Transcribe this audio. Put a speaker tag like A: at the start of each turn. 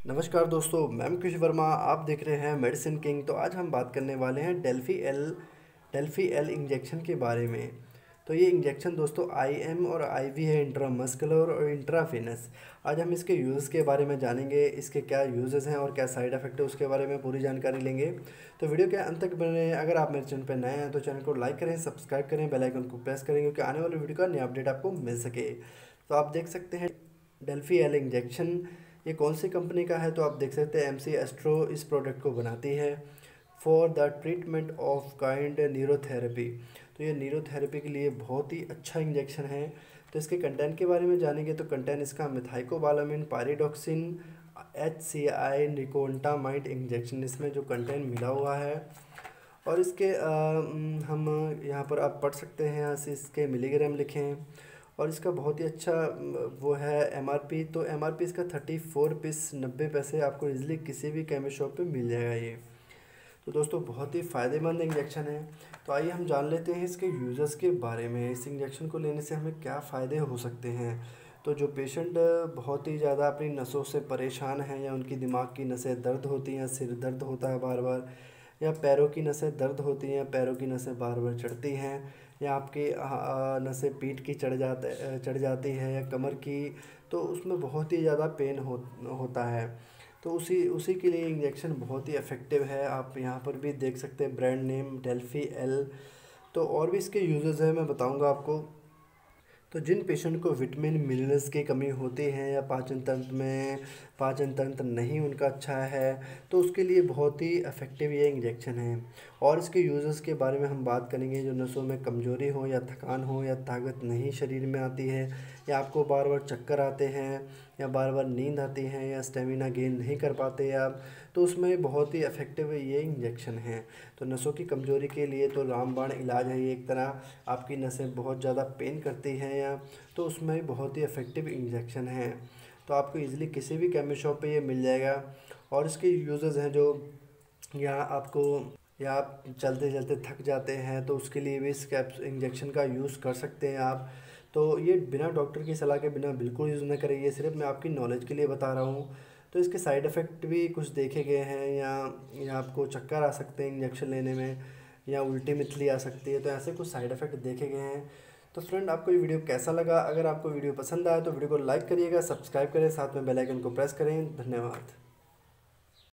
A: नमस्कार दोस्तों, मैं मुकेश वर्मा, आप देख रहे हैं मेडिसिन किंग। तो आज हम बात करने वाले हैं Delphi L Delphi L injection के बारे में। तो ये इंजेक्शन दोस्तों आई एम और आई वी है इंट्रामस्कुलर और इंट्राफिनस आज हम इसके यूज़ के बारे में जानेंगे, इसके क्या यूजेस हैं और क्या साइड इफ़ेक्ट है, उसके बारे में पूरी जानकारी लेंगे। तो वीडियो के अंत तक बने, अगर आप मेरे चैनल पर नए हैं तो चैनल को लाइक करें, सब्सक्राइब करें बेलाइकन को प्रेस करें, क्योंकि आने वाली वीडियो का नया अपडेट आपको मिल सके। तो आप देख सकते हैं, डेल्फी एल इंजेक्शन ये कौन सी कंपनी का है? तो आप देख सकते हैं एम सी एस्ट्रो इस प्रोडक्ट को बनाती है for the treatment of kind neurotherapy तो ये न्यूरोथेरेपी के लिए बहुत ही अच्छा इंजेक्शन है। तो इसके कंटेंट के बारे में जानेंगे तो कंटेंट इसका मिथाइकोबालामिन पारिडोक्सिन एच सी आई निकोनटामाइट इंजेक्शन इसमें जो कंटेंट मिला हुआ है। और इसके आ, हम यहाँ पर आप पढ़ सकते हैं यहाँ से इसके मिलीग्राम लिखें। और इसका बहुत ही अच्छा वो है एमआरपी तो एमआरपी इसका थर्टी फोर पीस नब्बे पैसे आपको इजीली किसी भी कैमरे शॉप पे मिल जाएगा ये। तो दोस्तों, बहुत ही फ़ायदेमंद इंजेक्शन है। तो आइए हम जान लेते हैं इसके यूज़र्स के बारे में। इस इंजेक्शन को लेने से हमें क्या फ़ायदे हो सकते हैं? तो जो पेशेंट बहुत ही ज़्यादा अपनी नसों से परेशान हैं या उनकी दिमाग की नसें दर्द होती हैं, सिर दर्द होता है बार बार या पैरों की नसें दर्द होती हैं, पैरों की नसें बार बार चढ़ती हैं, या आपकी नसें पीठ की चढ़ जाते चढ़ जाती है या कमर की तो उसमें बहुत ही ज़्यादा पेन हो, होता है। तो उसी उसी के लिए इंजेक्शन बहुत ही इफ़ेक्टिव है। आप यहाँ पर भी देख सकते हैं ब्रांड नेम डेल्फी एल तो और भी इसके यूज़र्स हैं, मैं बताऊँगा आपको। तो जिन पेशेंट को विटामिन मिनरल्स की कमी होती है या पाचन तंत्र में, पाचन तंत्र नहीं उनका अच्छा है तो उसके लिए बहुत ही इफ़ेक्टिव ये इंजेक्शन है। और इसके यूज़र्स के बारे में हम बात करेंगे जो नसों में कमज़ोरी हो या थकान हो या ताकत नहीं शरीर में आती है, या आपको बार बार चक्कर आते हैं या बार बार नींद आती है या स्टेमिना गेन नहीं कर पाते आप तो उसमें बहुत ही इफ़ेक्टिव ये इंजेक्शन है। तो नसों की कमज़ोरी के लिए तो रामबाण इलाज है, ये एक तरह आपकी नसें बहुत ज़्यादा पेन करती हैं या तो उसमें बहुत ही इफ़ेक्टिव इंजेक्शन है। तो आपको ईज़िली किसी भी केमिक शॉप पे ये मिल जाएगा और इसके यूज़र्स हैं जो या आपको, या आप चलते चलते थक जाते हैं तो उसके लिए भी इस कैप इंजेक्शन का यूज़ कर सकते हैं आप। तो ये बिना डॉक्टर की सलाह के, बिना बिल्कुल यूज़ ना करें, ये सिर्फ़ मैं आपकी नॉलेज के लिए बता रहा हूँ। तो इसके साइड इफ़ेक्ट भी कुछ देखे गए हैं, या या आपको चक्कर आ सकते हैं इंजेक्शन लेने में, या उल्टी मिथली आ सकती है तो ऐसे कुछ साइड इफ़ेक्ट देखे गए हैं। तो फ्रेंड आपको ये वीडियो कैसा लगा? अगर आपको वीडियो पसंद आया तो वीडियो को लाइक करिएगा सब्सक्राइब करें, साथ में बेल आइकन को प्रेस करें। धन्यवाद।